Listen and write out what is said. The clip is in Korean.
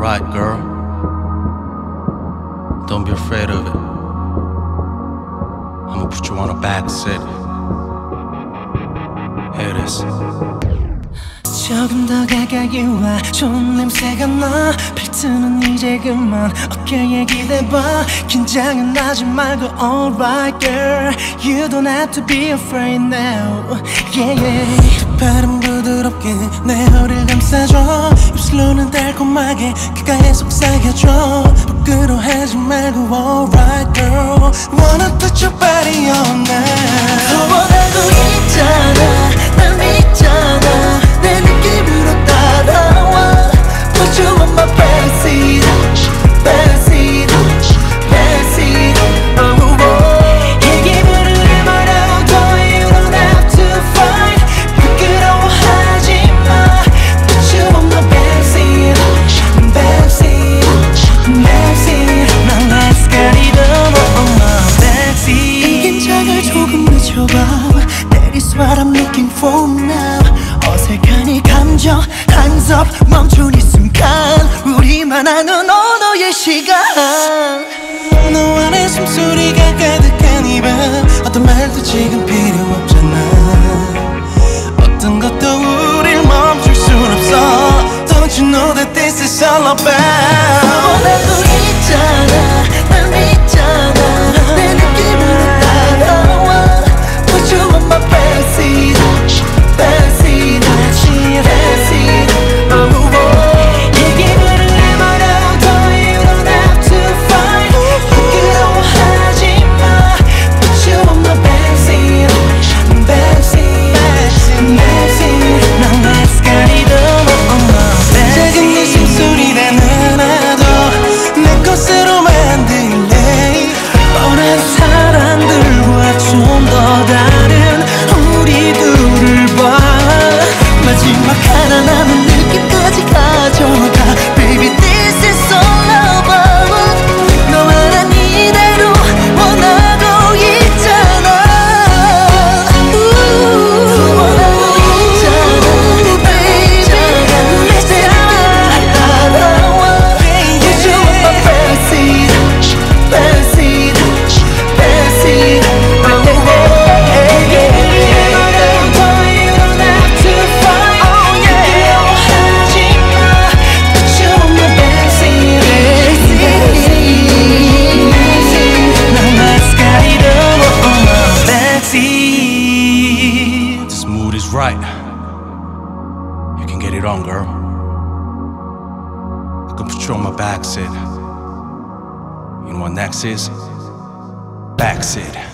Alright, girl. Don't be afraid of it. I'ma put you on a back seat. Here it is. 조금 더 가까이 와 좋은 냄새가 나 팔트는 이제 그만 어깨에 기대봐 긴장은 하지 말고 alright girl You don't have to be afraid now yeah yeah 달콤하게 귓가에 속삭여줘 부끄러워하지 말고 alright girl Wanna put your body on now 원하고 있잖아 날 믿잖아 내 느낌으로 따라와 Put you on my Backseat 감정 up 멈춘 이 순간 우리만 아는 언어의 시간. 너와 내 숨소리가 가득한 이 밤. 어떤 말도 지금 필요 없잖아. 어떤 것도 우릴 멈출 순 없어. Don't you know that this is all about? 원하고 있잖아 right. You can get it on, girl. I can put you on my back seat. You know what next is? Back seat.